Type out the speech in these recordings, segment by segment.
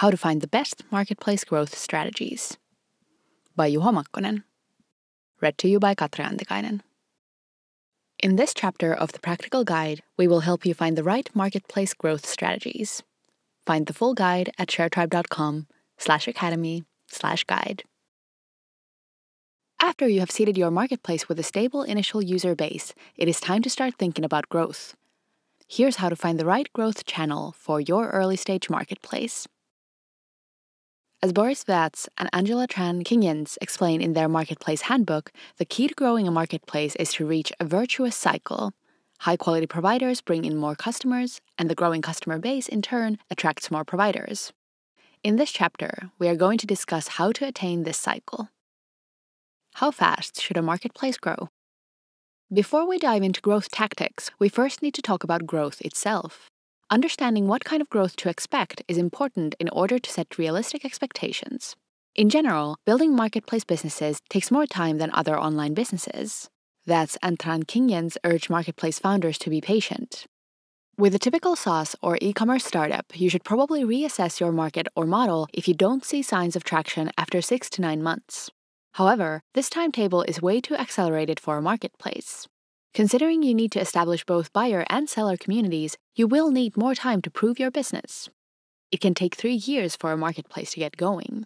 How to Find the Best Marketplace Growth Strategies by Juho Makkonen. Read to you by Katri Antikainen. In this chapter of the Practical Guide, we will help you find the right marketplace growth strategies. Find the full guide at sharetribe.com slash academy slash guide. After you have seeded your marketplace with a stable initial user base, it is time to start thinking about growth. Here's how to find the right growth channel for your early stage marketplace. As Boris Wertz and Angela Tran Kingyens explain in their Marketplace Handbook, the key to growing a marketplace is to reach a virtuous cycle. High quality providers bring in more customers, and the growing customer base, in turn, attracts more providers. In this chapter, we are going to discuss how to attain this cycle. How fast should a marketplace grow? Before we dive into growth tactics, we first need to talk about growth itself. Understanding what kind of growth to expect is important in order to set realistic expectations. In general, building marketplace businesses takes more time than other online businesses. That's Antran Kingyens urge marketplace founders to be patient. With a typical SaaS or e commerce startup, you should probably reassess your market or model if you don't see signs of traction after six to nine months. However, this timetable is way too accelerated for a marketplace. Considering you need to establish both buyer and seller communities, you will need more time to prove your business. It can take three years for a marketplace to get going.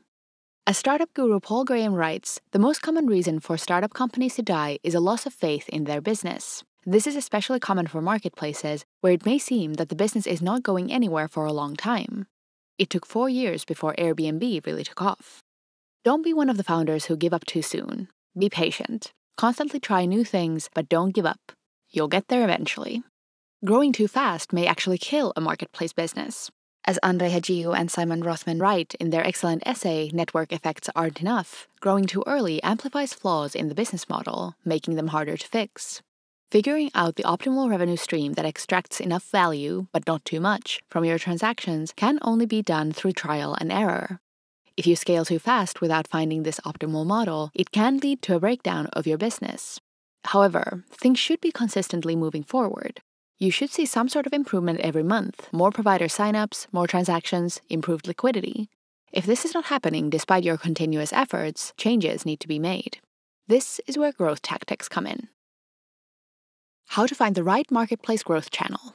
As startup guru Paul Graham writes, the most common reason for startup companies to die is a loss of faith in their business. This is especially common for marketplaces, where it may seem that the business is not going anywhere for a long time. It took four years before Airbnb really took off. Don't be one of the founders who give up too soon. Be patient. Constantly try new things, but don't give up. You'll get there eventually. Growing too fast may actually kill a marketplace business. As Andrei Hagiu and Simon Rothman write in their excellent essay, Network Effects Aren't Enough, growing too early amplifies flaws in the business model, making them harder to fix. Figuring out the optimal revenue stream that extracts enough value, but not too much, from your transactions can only be done through trial and error. If you scale too fast without finding this optimal model, it can lead to a breakdown of your business. However, things should be consistently moving forward. You should see some sort of improvement every month more provider signups, more transactions, improved liquidity. If this is not happening despite your continuous efforts, changes need to be made. This is where growth tactics come in. How to find the right marketplace growth channel.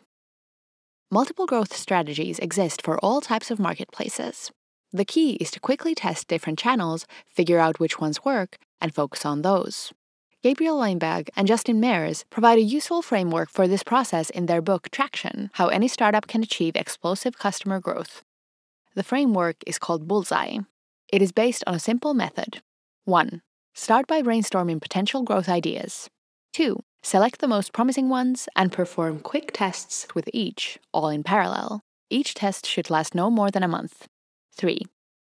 Multiple growth strategies exist for all types of marketplaces. The key is to quickly test different channels, figure out which ones work, and focus on those. Gabriel Weinberg and Justin Mares provide a useful framework for this process in their book Traction How Any Startup Can Achieve Explosive Customer Growth. The framework is called Bullseye. It is based on a simple method 1. Start by brainstorming potential growth ideas. 2. Select the most promising ones and perform quick tests with each, all in parallel. Each test should last no more than a month. 3.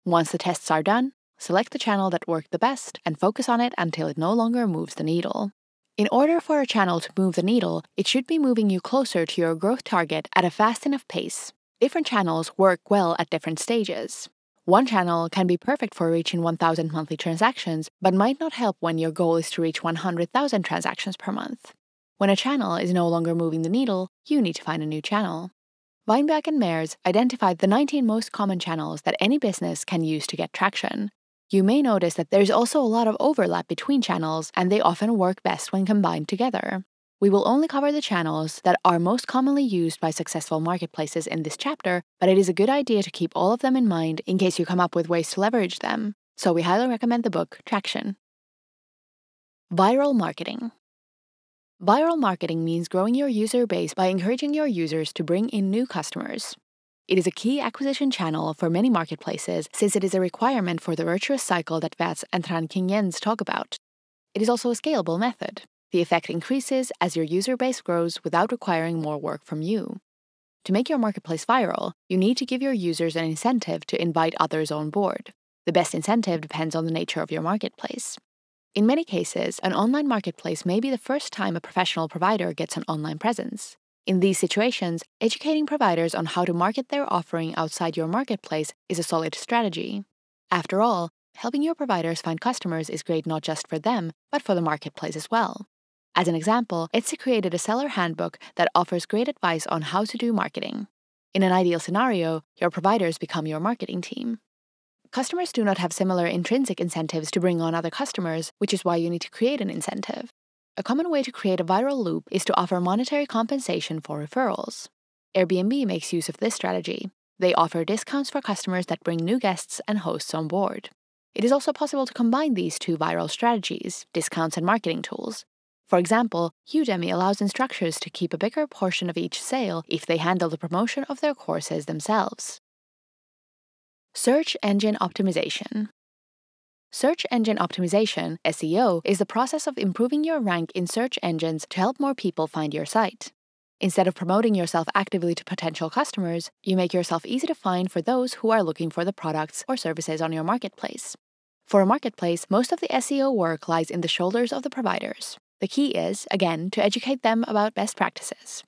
Once the tests are done, select the channel that worked the best and focus on it until it no longer moves the needle. In order for a channel to move the needle, it should be moving you closer to your growth target at a fast enough pace. Different channels work well at different stages. One channel can be perfect for reaching 1,000 monthly transactions, but might not help when your goal is to reach 100,000 transactions per month. When a channel is no longer moving the needle, you need to find a new channel. Weinberg and Mares identified the 19 most common channels that any business can use to get traction. You may notice that there's also a lot of overlap between channels, and they often work best when combined together. We will only cover the channels that are most commonly used by successful marketplaces in this chapter, but it is a good idea to keep all of them in mind in case you come up with ways to leverage them. So we highly recommend the book Traction. Viral marketing. Viral marketing means growing your user base by encouraging your users to bring in new customers. It is a key acquisition channel for many marketplaces since it is a requirement for the virtuous cycle that Wertz and Tran King Kingyens talk about. It is also a scalable method. The effect increases as your user base grows without requiring more work from you. To make your marketplace viral, you need to give your users an incentive to invite others on board. The best incentive depends on the nature of your marketplace. In many cases, an online marketplace may be the first time a professional provider gets an online presence. In these situations, educating providers on how to market their offering outside your marketplace is a solid strategy. After all, helping your providers find customers is great not just for them, but for the marketplace as well. As an example, Etsy created a seller handbook that offers great advice on how to do marketing. In an ideal scenario, your providers become your marketing team. Customers do not have similar intrinsic incentives to bring on other customers, which is why you need to create an incentive. A common way to create a viral loop is to offer monetary compensation for referrals. Airbnb makes use of this strategy. They offer discounts for customers that bring new guests and hosts on board. It is also possible to combine these two viral strategies, discounts and marketing tools. For example, Udemy allows instructors to keep a bigger portion of each sale if they handle the promotion of their courses themselves. Search engine optimization. Search engine optimization, SEO, is the process of improving your rank in search engines to help more people find your site. Instead of promoting yourself actively to potential customers, you make yourself easy to find for those who are looking for the products or services on your marketplace. For a marketplace, most of the SEO work lies in the shoulders of the providers. The key is, again, to educate them about best practices.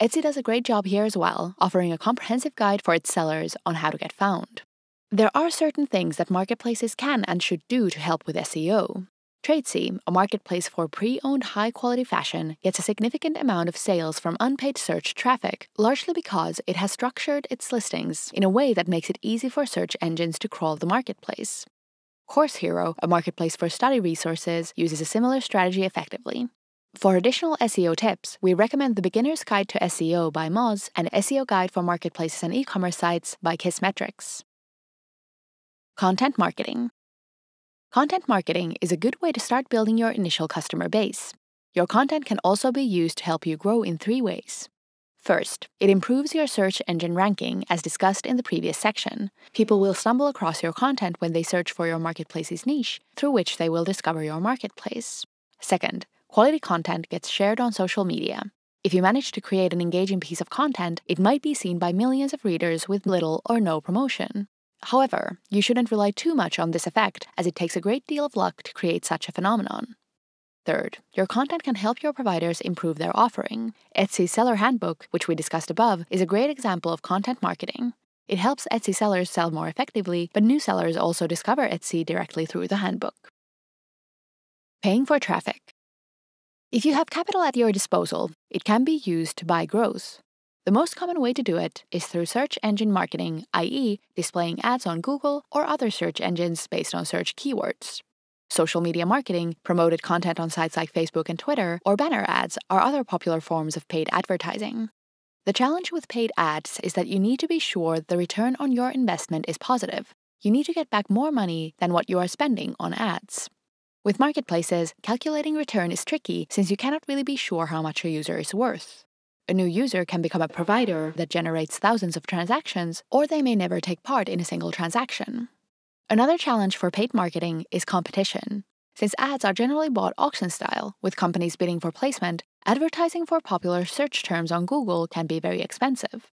Etsy does a great job here as well, offering a comprehensive guide for its sellers on how to get found. There are certain things that marketplaces can and should do to help with SEO. Tradesy, a marketplace for pre owned high quality fashion, gets a significant amount of sales from unpaid search traffic, largely because it has structured its listings in a way that makes it easy for search engines to crawl the marketplace. Course Hero, a marketplace for study resources, uses a similar strategy effectively. For additional SEO tips, we recommend the Beginner's Guide to SEO by Moz and SEO Guide for Marketplaces and E-commerce Sites by Kissmetrics. Content marketing. Content marketing is a good way to start building your initial customer base. Your content can also be used to help you grow in three ways. First, it improves your search engine ranking, as discussed in the previous section. People will stumble across your content when they search for your marketplace's niche, through which they will discover your marketplace. Second, quality content gets shared on social media. If you manage to create an engaging piece of content, it might be seen by millions of readers with little or no promotion. However, you shouldn't rely too much on this effect, as it takes a great deal of luck to create such a phenomenon. Third, your content can help your providers improve their offering. Etsy's Seller Handbook, which we discussed above, is a great example of content marketing. It helps Etsy sellers sell more effectively, but new sellers also discover Etsy directly through the handbook. Paying for traffic. If you have capital at your disposal, it can be used to buy growth. The most common way to do it is through search engine marketing, i.e., displaying ads on Google or other search engines based on search keywords. Social media marketing, promoted content on sites like Facebook and Twitter, or banner ads are other popular forms of paid advertising. The challenge with paid ads is that you need to be sure the return on your investment is positive. You need to get back more money than what you are spending on ads. With marketplaces, calculating return is tricky since you cannot really be sure how much a user is worth. A new user can become a provider that generates thousands of transactions, or they may never take part in a single transaction. Another challenge for paid marketing is competition. Since ads are generally bought auction style, with companies bidding for placement, advertising for popular search terms on Google can be very expensive.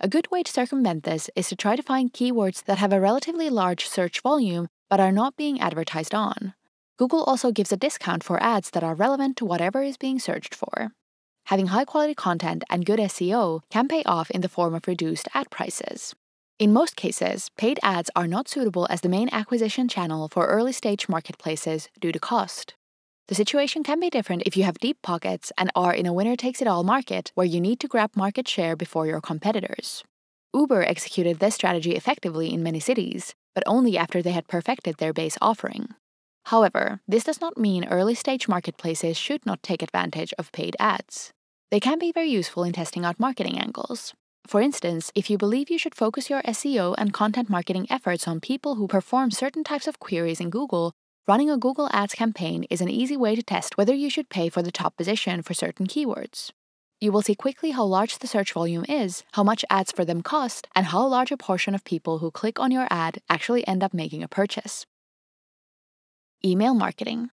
A good way to circumvent this is to try to find keywords that have a relatively large search volume but are not being advertised on. Google also gives a discount for ads that are relevant to whatever is being searched for having high quality content and good SEO can pay off in the form of reduced ad prices. In most cases, paid ads are not suitable as the main acquisition channel for early stage marketplaces due to cost. The situation can be different if you have deep pockets and are in a winner takes it all market where you need to grab market share before your competitors. Uber executed this strategy effectively in many cities, but only after they had perfected their base offering. However, this does not mean early stage marketplaces should not take advantage of paid ads. They can be very useful in testing out marketing angles. For instance, if you believe you should focus your SEO and content marketing efforts on people who perform certain types of queries in Google, running a Google Ads campaign is an easy way to test whether you should pay for the top position for certain keywords. You will see quickly how large the search volume is, how much ads for them cost, and how large a portion of people who click on your ad actually end up making a purchase. Email marketing.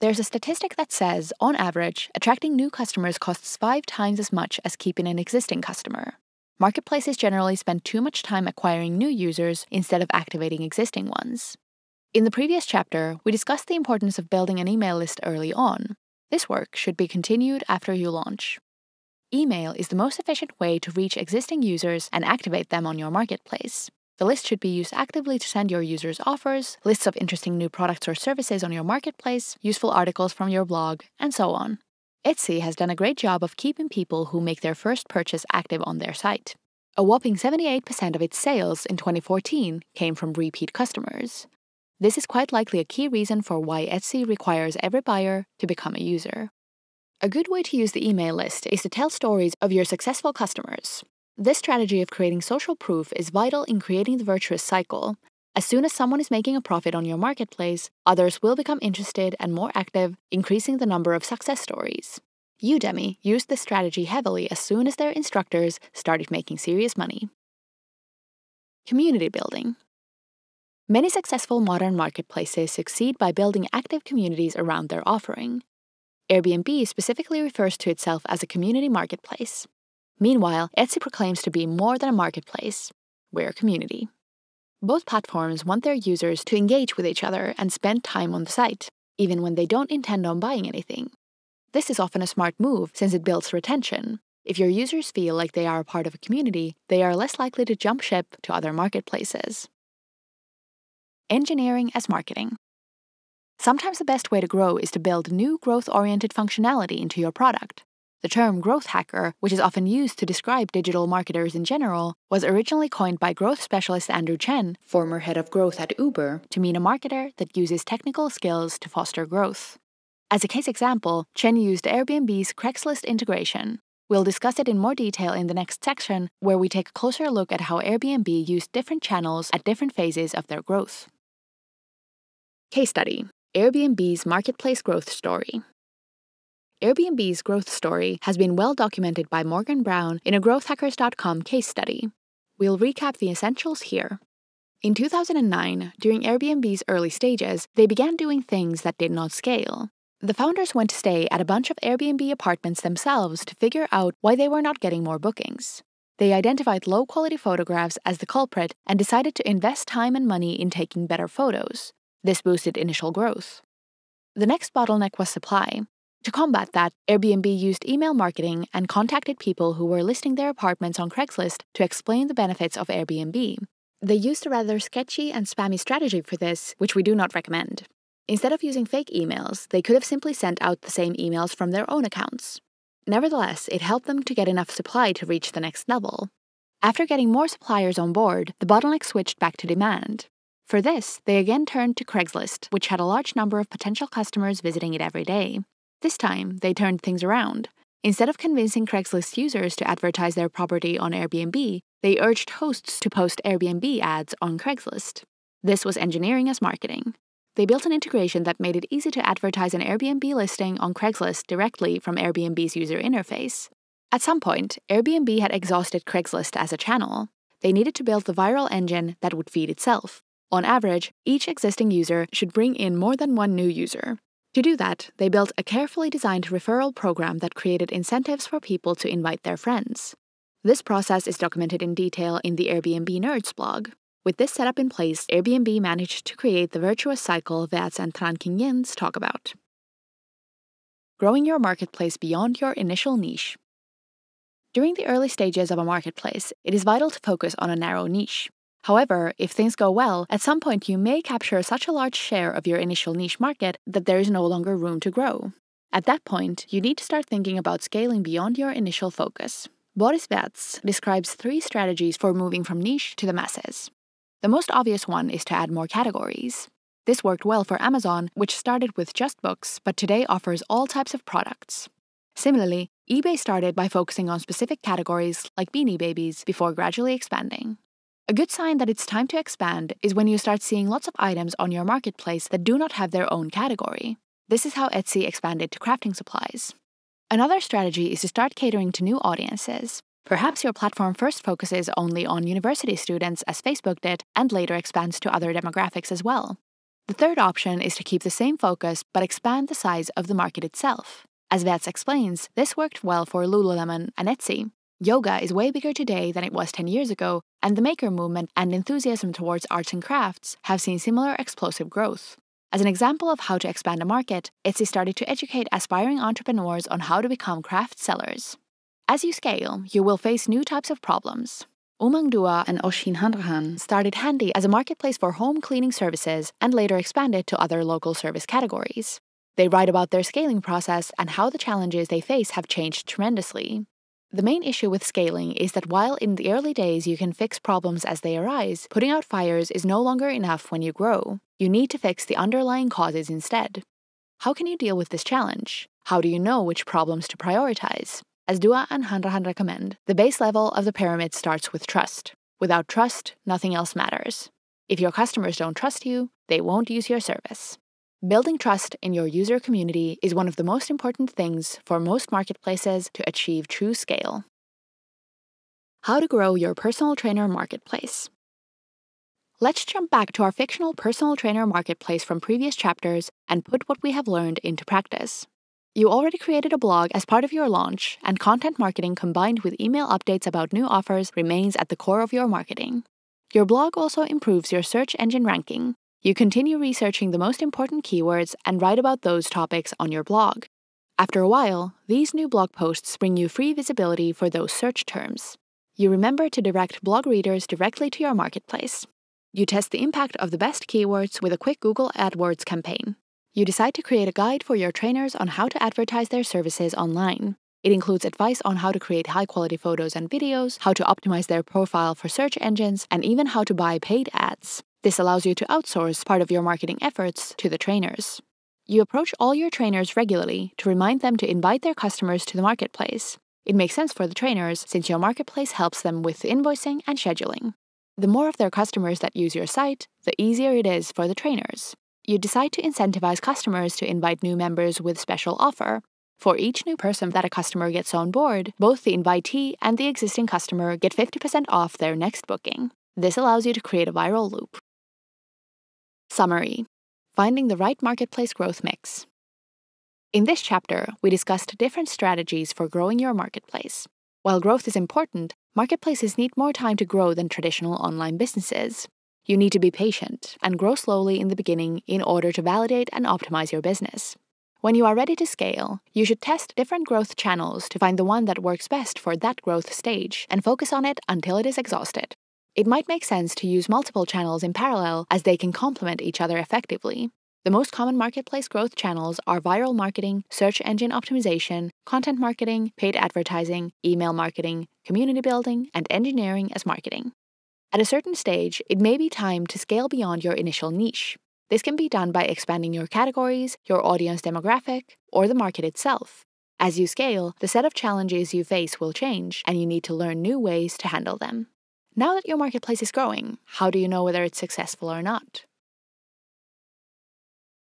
There's a statistic that says, on average, attracting new customers costs five times as much as keeping an existing customer. Marketplaces generally spend too much time acquiring new users instead of activating existing ones. In the previous chapter, we discussed the importance of building an email list early on. This work should be continued after you launch. Email is the most efficient way to reach existing users and activate them on your marketplace. The list should be used actively to send your users offers, lists of interesting new products or services on your marketplace, useful articles from your blog, and so on. Etsy has done a great job of keeping people who make their first purchase active on their site. A whopping 78% of its sales in 2014 came from repeat customers. This is quite likely a key reason for why Etsy requires every buyer to become a user. A good way to use the email list is to tell stories of your successful customers. This strategy of creating social proof is vital in creating the virtuous cycle. As soon as someone is making a profit on your marketplace, others will become interested and more active, increasing the number of success stories. Udemy used this strategy heavily as soon as their instructors started making serious money. Community building. Many successful modern marketplaces succeed by building active communities around their offering. Airbnb specifically refers to itself as a community marketplace. Meanwhile, Etsy proclaims to be more than a marketplace, we're a community. Both platforms want their users to engage with each other and spend time on the site, even when they don't intend on buying anything. This is often a smart move since it builds retention. If your users feel like they are a part of a community, they are less likely to jump ship to other marketplaces. Engineering as marketing. Sometimes the best way to grow is to build new growth oriented functionality into your product. The term growth hacker, which is often used to describe digital marketers in general, was originally coined by growth specialist Andrew Chen, former head of growth at Uber, to mean a marketer that uses technical skills to foster growth. As a case example, Chen used Airbnb's Craigslist integration. We'll discuss it in more detail in the next section, where we take a closer look at how Airbnb used different channels at different phases of their growth. Case study Airbnb's marketplace growth story. Airbnb's growth story has been well documented by Morgan Brown in a growthhackers.com case study. We'll recap the essentials here. In 2009, during Airbnb's early stages, they began doing things that did not scale. The founders went to stay at a bunch of Airbnb apartments themselves to figure out why they were not getting more bookings. They identified low quality photographs as the culprit and decided to invest time and money in taking better photos. This boosted initial growth. The next bottleneck was supply. To combat that, Airbnb used email marketing and contacted people who were listing their apartments on Craigslist to explain the benefits of Airbnb. They used a rather sketchy and spammy strategy for this, which we do not recommend. Instead of using fake emails, they could have simply sent out the same emails from their own accounts. Nevertheless, it helped them to get enough supply to reach the next level. After getting more suppliers on board, the bottleneck switched back to demand. For this, they again turned to Craigslist, which had a large number of potential customers visiting it every day. This time, they turned things around. Instead of convincing Craigslist users to advertise their property on Airbnb, they urged hosts to post Airbnb ads on Craigslist. This was engineering as marketing. They built an integration that made it easy to advertise an Airbnb listing on Craigslist directly from Airbnb's user interface. At some point, Airbnb had exhausted Craigslist as a channel. They needed to build the viral engine that would feed itself. On average, each existing user should bring in more than one new user. To do that, they built a carefully designed referral program that created incentives for people to invite their friends. This process is documented in detail in the Airbnb Nerds blog. With this setup in place, Airbnb managed to create the virtuous cycle Wertz and Tran Kingyens talk about. Growing your marketplace beyond your initial niche. During the early stages of a marketplace, it is vital to focus on a narrow niche. However, if things go well, at some point you may capture such a large share of your initial niche market that there is no longer room to grow. At that point, you need to start thinking about scaling beyond your initial focus. Boris Wertz describes three strategies for moving from niche to the masses. The most obvious one is to add more categories. This worked well for Amazon, which started with just books but today offers all types of products. Similarly, eBay started by focusing on specific categories like beanie babies before gradually expanding. A good sign that it's time to expand is when you start seeing lots of items on your marketplace that do not have their own category. This is how Etsy expanded to crafting supplies. Another strategy is to start catering to new audiences. Perhaps your platform first focuses only on university students, as Facebook did, and later expands to other demographics as well. The third option is to keep the same focus but expand the size of the market itself. As Wertz explains, this worked well for Lululemon and Etsy. Yoga is way bigger today than it was 10 years ago, and the maker movement and enthusiasm towards arts and crafts have seen similar explosive growth. As an example of how to expand a market, Etsy started to educate aspiring entrepreneurs on how to become craft sellers. As you scale, you will face new types of problems. Umang Dua and Oisin Hanrahan started Handy as a marketplace for home cleaning services and later expanded to other local service categories. They write about their scaling process and how the challenges they face have changed tremendously. The main issue with scaling is that while in the early days you can fix problems as they arise, putting out fires is no longer enough when you grow. You need to fix the underlying causes instead. How can you deal with this challenge? How do you know which problems to prioritize? As Dua and Hanrahan recommend, the base level of the pyramid starts with trust. Without trust, nothing else matters. If your customers don't trust you, they won't use your service. Building trust in your user community is one of the most important things for most marketplaces to achieve true scale. How to grow your personal trainer marketplace. Let's jump back to our fictional personal trainer marketplace from previous chapters and put what we have learned into practice. You already created a blog as part of your launch, and content marketing combined with email updates about new offers remains at the core of your marketing. Your blog also improves your search engine ranking, you continue researching the most important keywords and write about those topics on your blog. After a while, these new blog posts bring you free visibility for those search terms. You remember to direct blog readers directly to your marketplace. You test the impact of the best keywords with a quick Google AdWords campaign. You decide to create a guide for your trainers on how to advertise their services online. It includes advice on how to create high quality photos and videos, how to optimize their profile for search engines, and even how to buy paid ads. This allows you to outsource part of your marketing efforts to the trainers. You approach all your trainers regularly to remind them to invite their customers to the marketplace. It makes sense for the trainers since your marketplace helps them with invoicing and scheduling. The more of their customers that use your site, the easier it is for the trainers. You decide to incentivize customers to invite new members with special offer. For each new person that a customer gets on board, both the invitee and the existing customer get 50% off their next booking. This allows you to create a viral loop. Summary Finding the right marketplace growth mix. In this chapter, we discussed different strategies for growing your marketplace. While growth is important, marketplaces need more time to grow than traditional online businesses. You need to be patient and grow slowly in the beginning in order to validate and optimize your business. When you are ready to scale, you should test different growth channels to find the one that works best for that growth stage and focus on it until it is exhausted it might make sense to use multiple channels in parallel as they can complement each other effectively. The most common marketplace growth channels are viral marketing, search engine optimization, content marketing, paid advertising, email marketing, community building, and engineering as marketing. At a certain stage, it may be time to scale beyond your initial niche. This can be done by expanding your categories, your audience demographic, or the market itself. As you scale, the set of challenges you face will change, and you need to learn new ways to handle them. Now that your marketplace is growing, how do you know whether it's successful or not?